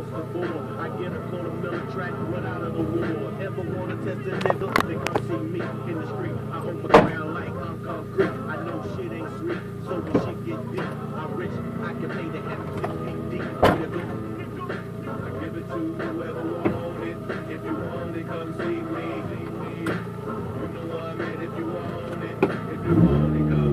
across the board. I get a quarter million track right out of the war. Ever wanna test a nigga? They come see me in the street. I hold the ground like I'm concrete. I know shit ain't sweet, so when shit get deep, I'm rich. I can pay the half six feet deep. I give it to whoever want it. If you want it, come see me. You know what I mean? If you want it, if you want it, come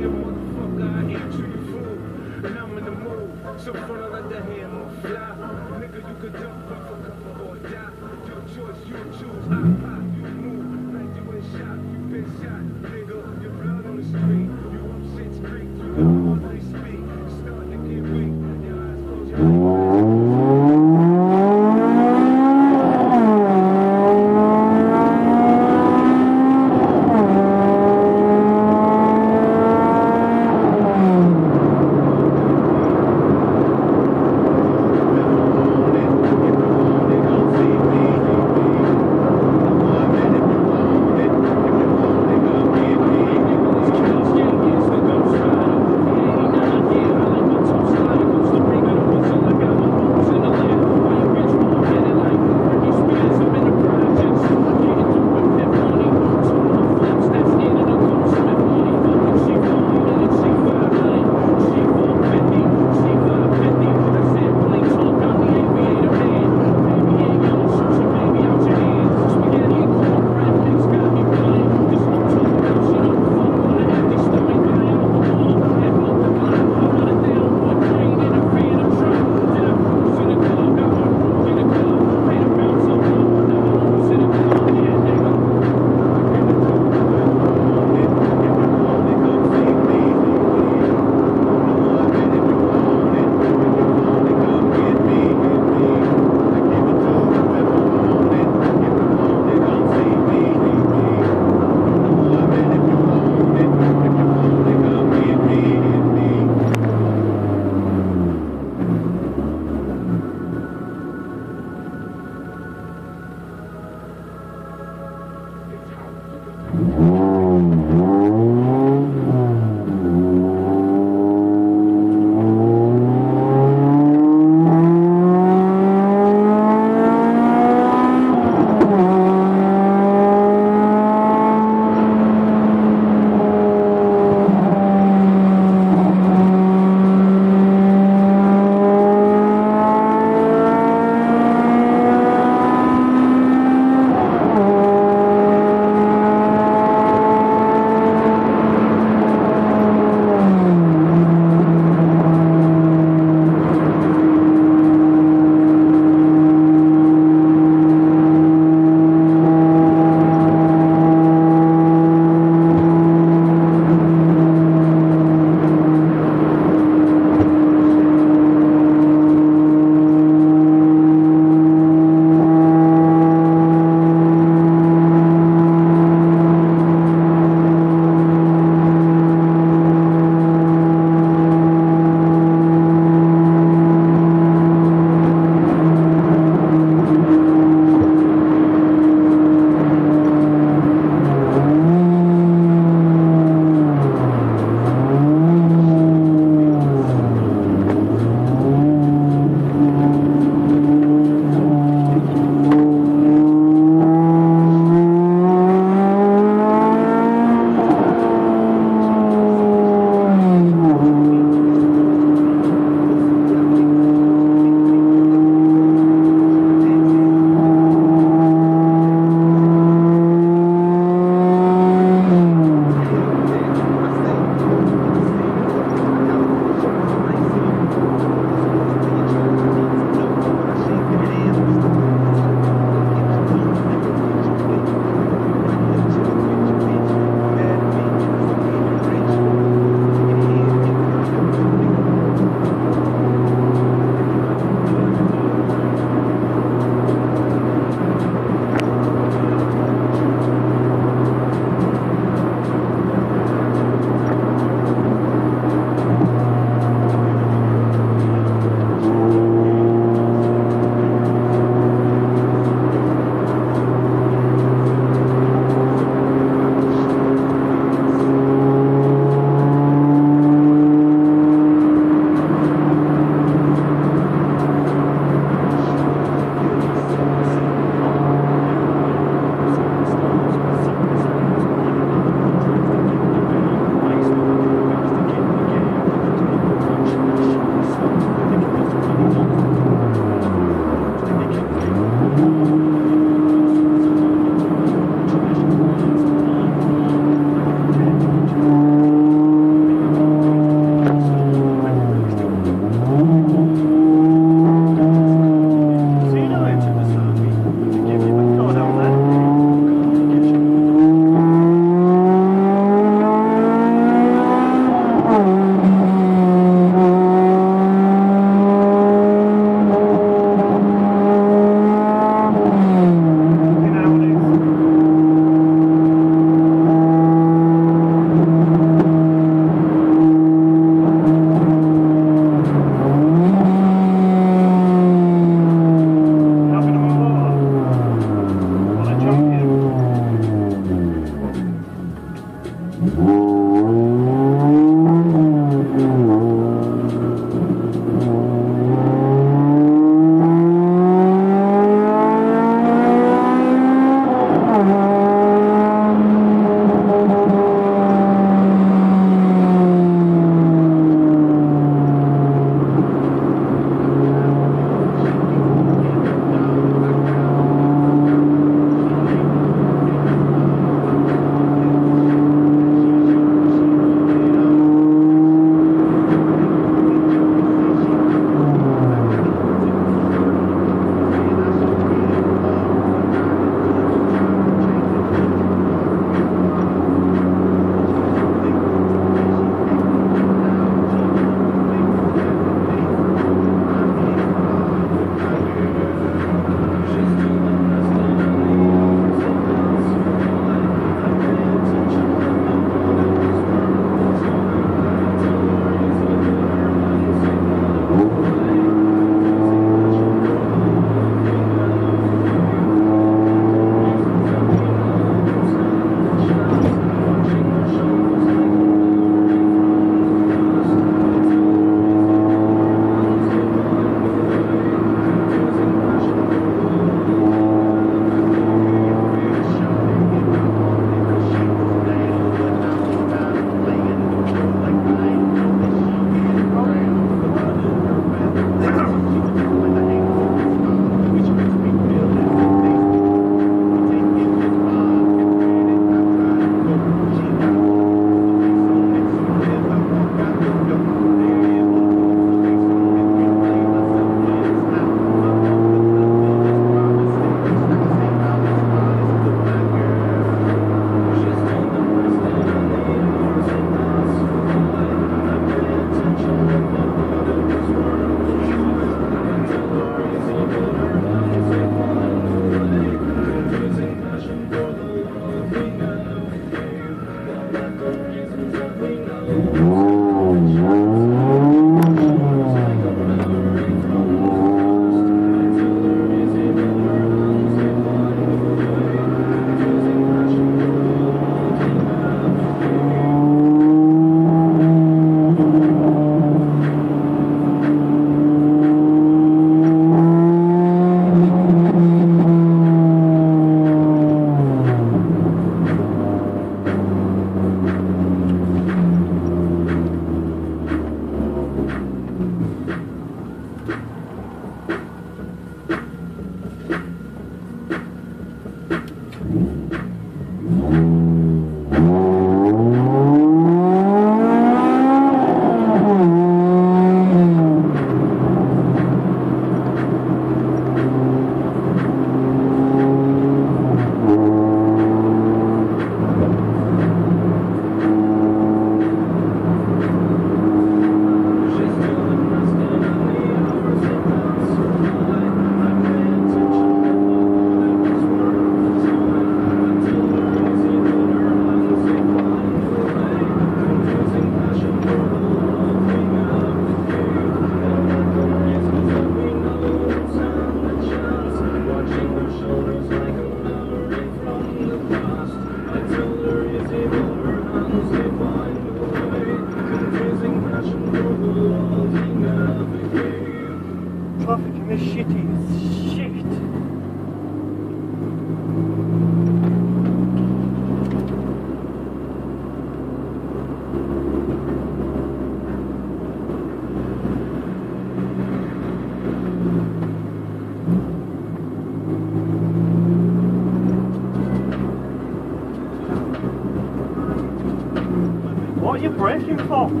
What are you braking?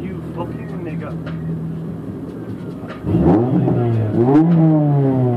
You fucking nigger. Street.